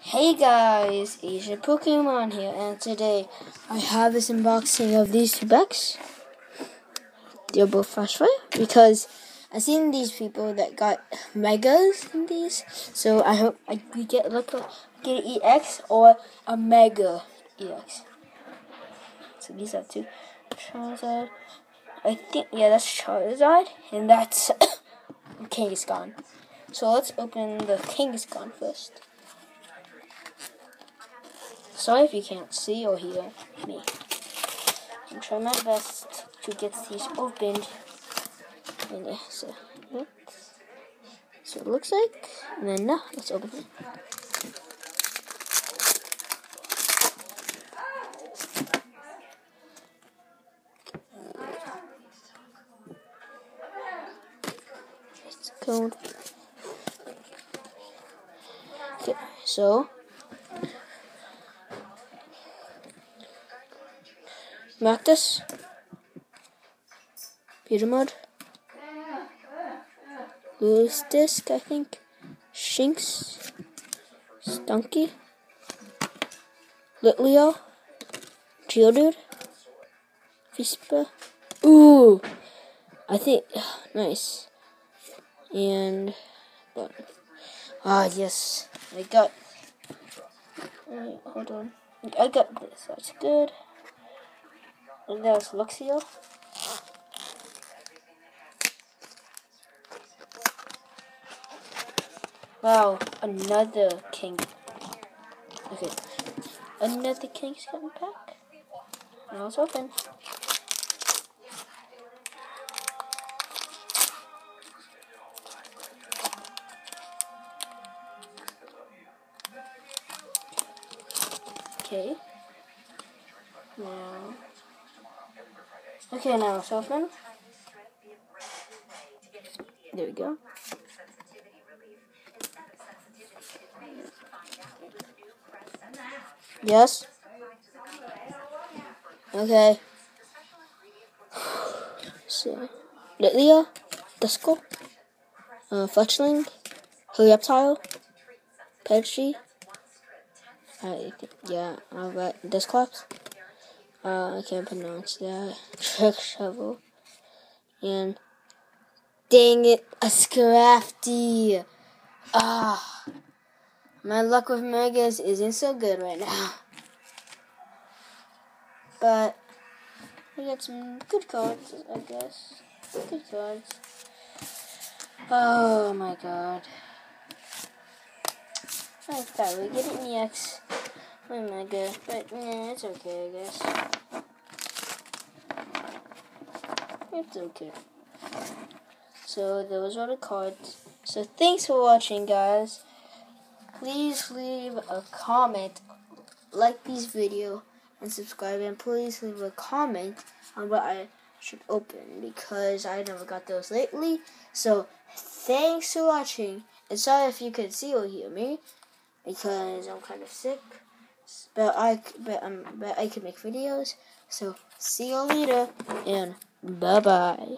Hey guys, Agent Pokemon here, and today I have this unboxing of these two bags. They're both fire because I've seen these people that got megas in these, so I hope I we get look get an EX or a mega EX. So these are two Charizard. I think yeah, that's Charizard, and that's Kangaskhan. So let's open the Kangaskhan first. Sorry if you can't see or hear me. I'm trying my best to get these opened. And yeah, so, so it looks like. And then now, let's open it. It's cold. Okay, so Mactus, Pyramid, Lewis Disc, I think, Shinx, Stunky, Litleo, Geodude, Vispa. Ooh, I think nice. And but ah yes, I got. Wait, hold on. I got this. That's good. And there's Luxio. Wow, another king. Okay, another king's coming back. Now it's open. Okay. Now. Okay, now open. There we go. Yes. Okay. So, Litleo, Disco, uh, Fletchling, Helioptile, Pidgey, I yeah, I've got Dusclops. Uh, I can't pronounce that. Trick shovel. And dang it, a Scrafty. Ah, my luck with megas isn't so good right now. But we got some good cards, I guess. Good cards. Oh my god. I thought we get an EX. My mega, but yeah, it's okay, I guess. It's okay. So those are the cards. So thanks for watching, guys. Please leave a comment, like this video, and subscribe. And please leave a comment on what I should open because I never got those lately. So thanks for watching. And sorry if you could see or hear me because I'm kind of sick. But I but um but I can make videos. So see you later and bye bye.